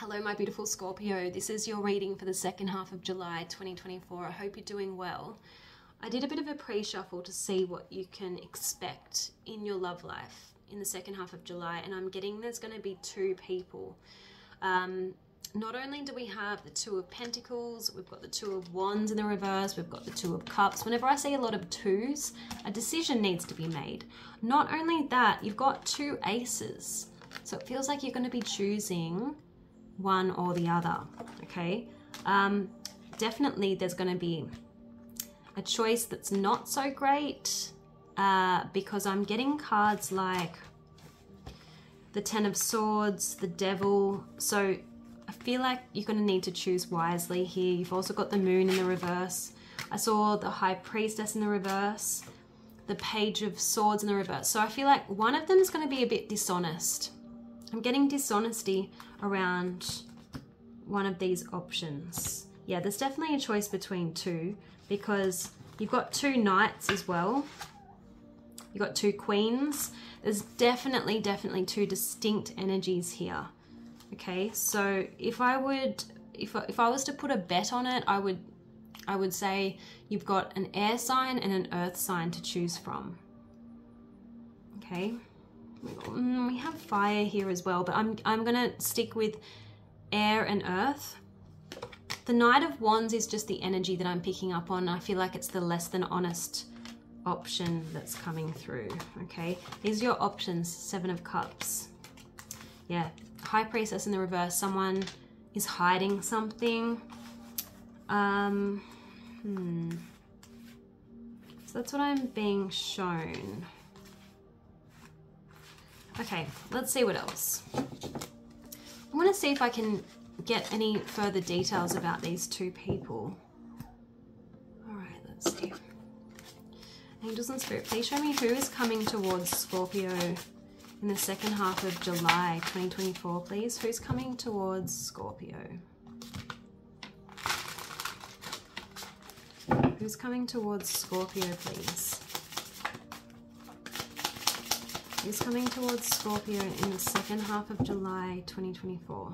Hello, my beautiful Scorpio. This is your reading for the second half of July 2024. I hope you're doing well. I did a bit of a pre shuffle to see what you can expect in your love life in the second half of July, and I'm getting there's going to be two people. Um, not only do we have the Two of Pentacles, we've got the Two of Wands in the reverse, we've got the Two of Cups. Whenever I see a lot of twos, a decision needs to be made. Not only that, you've got two aces. So it feels like you're going to be choosing one or the other, okay? Um, definitely there's going to be a choice that's not so great uh, because I'm getting cards like the Ten of Swords, the Devil. So I feel like you're going to need to choose wisely here. You've also got the moon in the reverse. I saw the high priestess in the reverse, the page of swords in the reverse. So I feel like one of them is going to be a bit dishonest. I'm getting dishonesty around one of these options. Yeah, there's definitely a choice between two because you've got two knights as well. You've got two queens. There's definitely, definitely two distinct energies here. Okay, so if I would, if I, if I was to put a bet on it, I would, I would say you've got an air sign and an earth sign to choose from. Okay, mm, we have fire here as well, but I'm I'm gonna stick with air and earth. The Knight of Wands is just the energy that I'm picking up on. I feel like it's the less than honest option that's coming through. Okay, these are your options. Seven of Cups. Yeah, High Priestess in the reverse, someone is hiding something. Um, hmm. So that's what I'm being shown. Okay, let's see what else. I want to see if I can get any further details about these two people. All right, let's see. Angels and Spirit, please show me who is coming towards Scorpio in the second half of July 2024, please. Who's coming towards Scorpio? Who's coming towards Scorpio, please? Who's coming towards Scorpio in the second half of July 2024?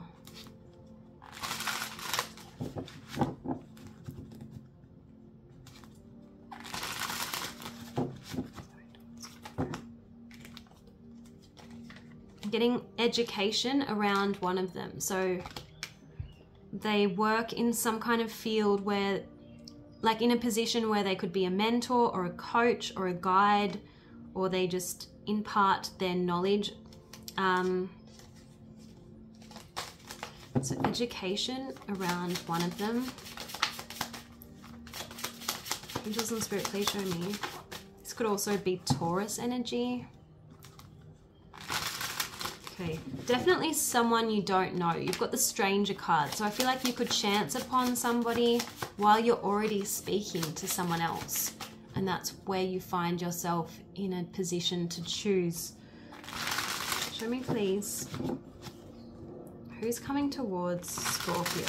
getting education around one of them. So they work in some kind of field where, like in a position where they could be a mentor or a coach or a guide, or they just impart their knowledge. Um, so education around one of them. Angels and Spirit, please show me. This could also be Taurus energy. Okay, definitely someone you don't know. You've got the stranger card. So I feel like you could chance upon somebody while you're already speaking to someone else. And that's where you find yourself in a position to choose. Show me, please. Who's coming towards Scorpio?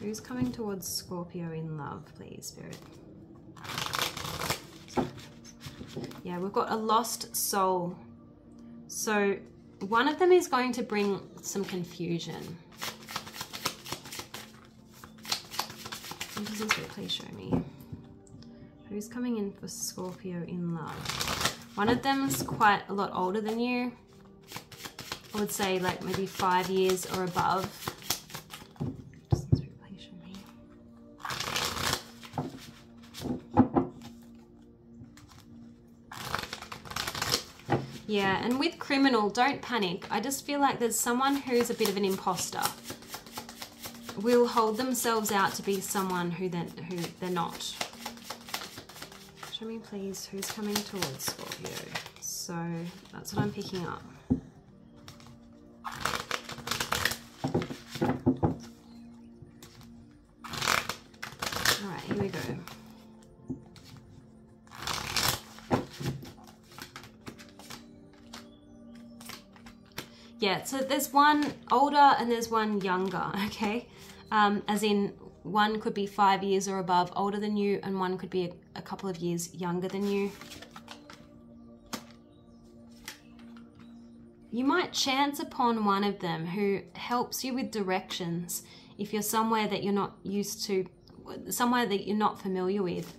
Who's coming towards Scorpio in love, please, Spirit? Yeah, we've got a lost soul so one of them is going to bring some confusion. Doesn't please show me. Who's coming in for Scorpio in love? One of them's quite a lot older than you. I would say like maybe five years or above. Yeah, and with criminal, don't panic. I just feel like there's someone who's a bit of an imposter. Will hold themselves out to be someone who then who they're not. Show me please who's coming towards Scorpio. So that's what I'm picking up. Alright, here we go. Yeah, so there's one older and there's one younger, okay? Um, as in, one could be five years or above older than you, and one could be a, a couple of years younger than you. you might chance upon one of them who helps you with directions if you're somewhere that you're not used to, somewhere that you're not familiar with.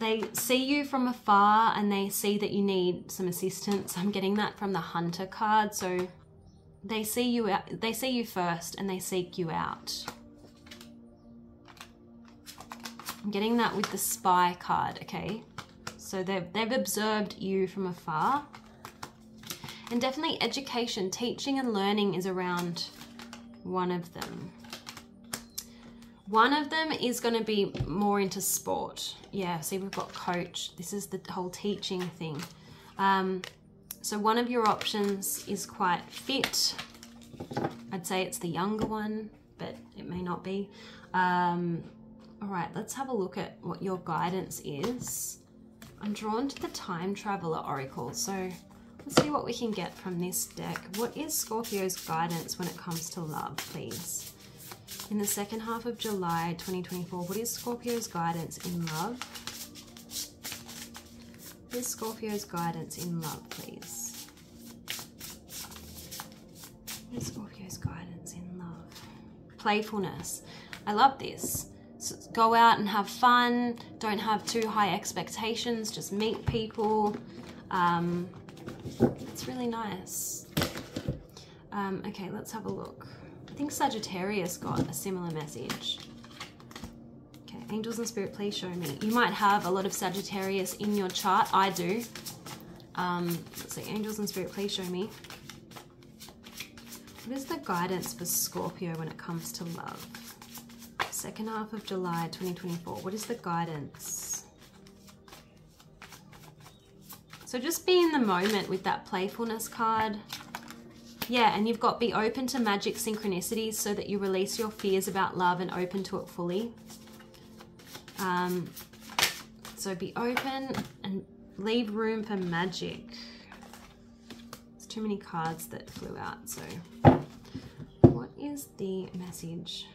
They see you from afar and they see that you need some assistance. I'm getting that from the hunter card, so they see you out, they see you first and they seek you out. I'm getting that with the spy card, okay? So they've, they've observed you from afar. And definitely education, teaching and learning is around one of them. One of them is going to be more into sport. Yeah, see, we've got coach. This is the whole teaching thing. Um, so one of your options is quite fit. I'd say it's the younger one, but it may not be. Um, all right, let's have a look at what your guidance is. I'm drawn to the Time Traveler Oracle, so let's see what we can get from this deck. What is Scorpio's guidance when it comes to love, please? In the second half of July 2024, what is Scorpio's guidance in love? Scorpio's guidance in love, please? Scorpio's guidance in love? Playfulness. I love this go out and have fun. Don't have too high expectations. Just meet people. Um, it's really nice. Um, okay, let's have a look. I think Sagittarius got a similar message. Angels and spirit, please show me. You might have a lot of Sagittarius in your chart. I do. Um, let's see, angels and spirit, please show me. What is the guidance for Scorpio when it comes to love? second half of July 2024. What is the guidance? So just be in the moment with that playfulness card. Yeah, and you've got be open to magic synchronicities so that you release your fears about love and open to it fully. Um, so be open and leave room for magic. There's too many cards that flew out, so what is the message?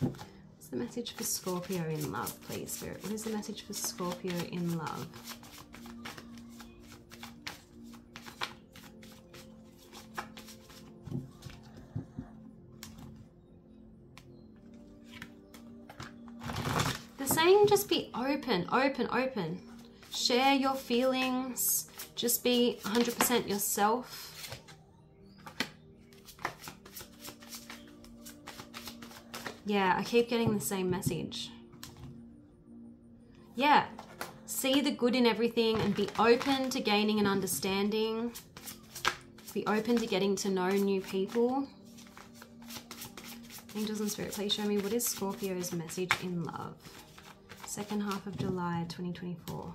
What's the message for Scorpio in love, please, Spirit? What is the message for Scorpio in love? Saying just be open, open, open. Share your feelings. Just be 100% yourself Yeah, I keep getting the same message. Yeah, see the good in everything and be open to gaining an understanding. Be open to getting to know new people. Angels and Spirit, please show me what is Scorpio's message in love. Second half of July 2024.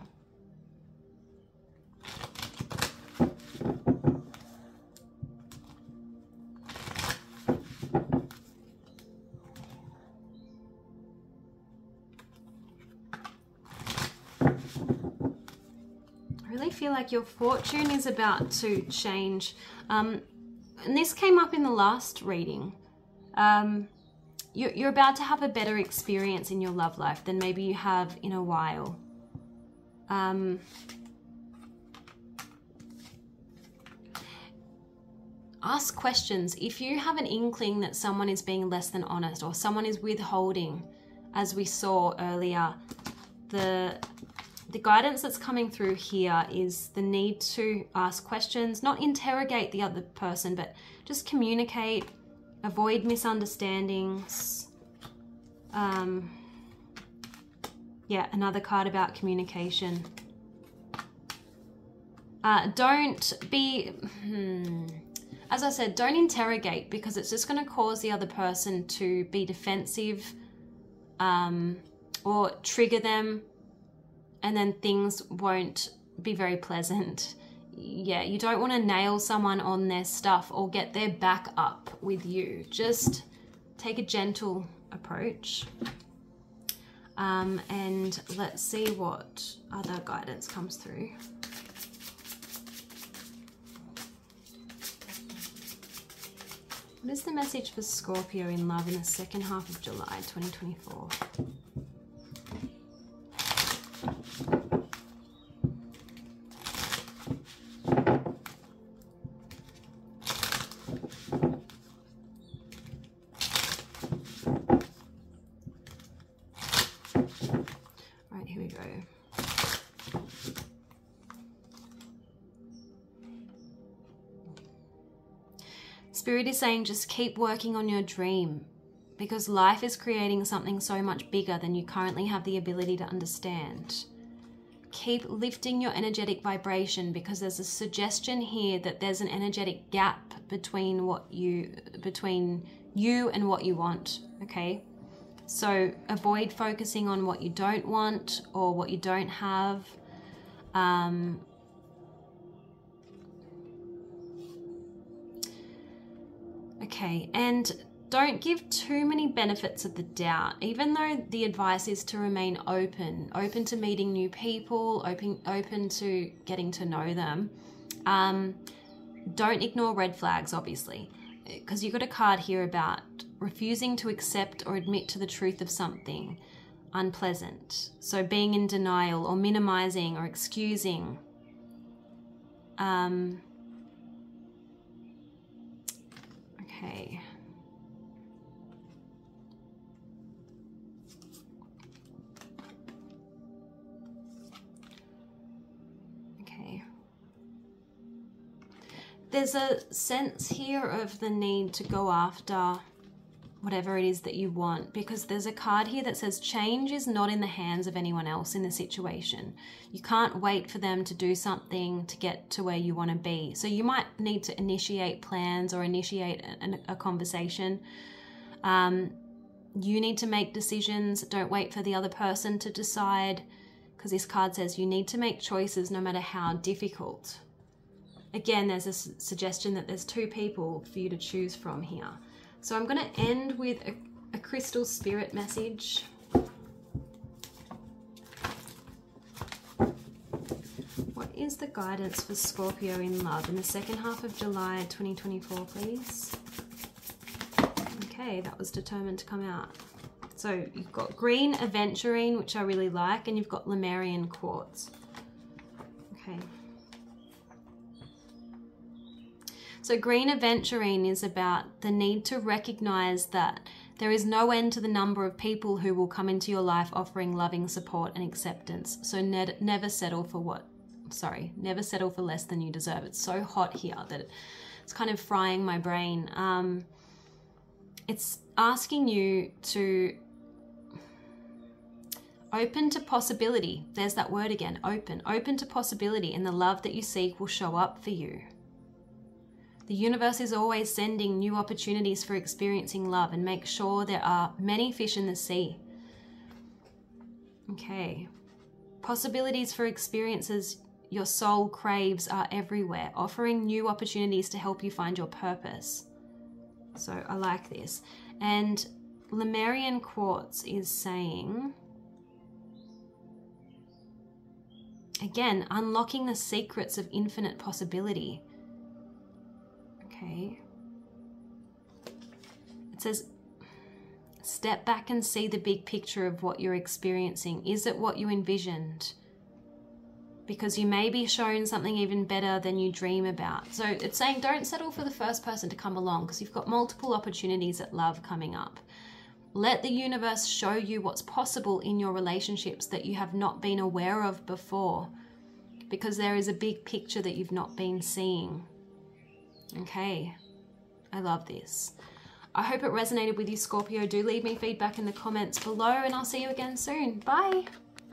I really feel like your fortune is about to change. Um, and this came up in the last reading. Um, you're, about to have a better experience in your love life than maybe you have in a while. Um, ask questions. If you have an inkling that someone is being less than honest or someone is withholding, as we saw earlier, the the guidance that's coming through here is the need to ask questions, not interrogate the other person, but just communicate, avoid misunderstandings. Um, yeah, another card about communication. Uh, don't be, hmm, as I said, don't interrogate because it's just going to cause the other person to be defensive um, or trigger them and then things won't be very pleasant. Yeah, you don't want to nail someone on their stuff or get their back up with you. Just take a gentle approach. Um, and let's see what other guidance comes through. What is the message for Scorpio in love in the second half of July 2024? Spirit is saying just keep working on your dream because life is creating something so much bigger than you currently have the ability to understand. Keep lifting your energetic vibration because there's a suggestion here that there's an energetic gap between what you between you and what you want, okay? So avoid focusing on what you don't want or what you don't have. Um, okay, and don't give too many benefits of the doubt, even though the advice is to remain open, open to meeting new people, open, open to getting to know them. Um, don't ignore red flags, obviously, because you've got a card here about refusing to accept or admit to the truth of something unpleasant. So being in denial or minimizing or excusing. Um, okay. Okay. There's a sense here of the need to go after whatever it is that you want because there's a card here that says change is not in the hands of anyone else in the situation. You can't wait for them to do something to get to where you want to be. So you might need to initiate plans or initiate a, a conversation. Um, you need to make decisions. Don't wait for the other person to decide because this card says you need to make choices no matter how difficult. Again, there's a suggestion that there's two people for you to choose from here. So I'm going to end with a, a crystal spirit message. What is the guidance for Scorpio in love in the second half of July 2024, please? Okay, that was determined to come out. So you've got green aventurine, which I really like, and you've got Lemurian quartz. Okay. So, green aventurine is about the need to recognize that there is no end to the number of people who will come into your life offering loving support and acceptance. So, ne- never settle for what, sorry, never settle for less than you deserve. It's so hot here that it's kind of frying my brain. Um, it's asking you to open to possibility. There's that word again open. Open to possibility, and the love that you seek will show up for you. The universe is always sending new opportunities for experiencing love and make sure there are many fish in the sea. Okay. Possibilities for experiences your soul craves are everywhere, offering new opportunities to help you find your purpose. So I like this. And Lemurian Quartz is saying, again, unlocking the secrets of infinite possibility. Okay. It says, step back and see the big picture of what you're experiencing. Is it what you envisioned? Because you may be shown something even better than you dream about. So it's saying don't settle for the first person to come along because you've got multiple opportunities at love coming up. Let the universe show you what's possible in your relationships that you have not been aware of before because there is a big picture that you've not been seeing. Okay, I love this. I hope it resonated with you, Scorpio. Do leave me feedback in the comments below, and I'll see you again soon. Bye.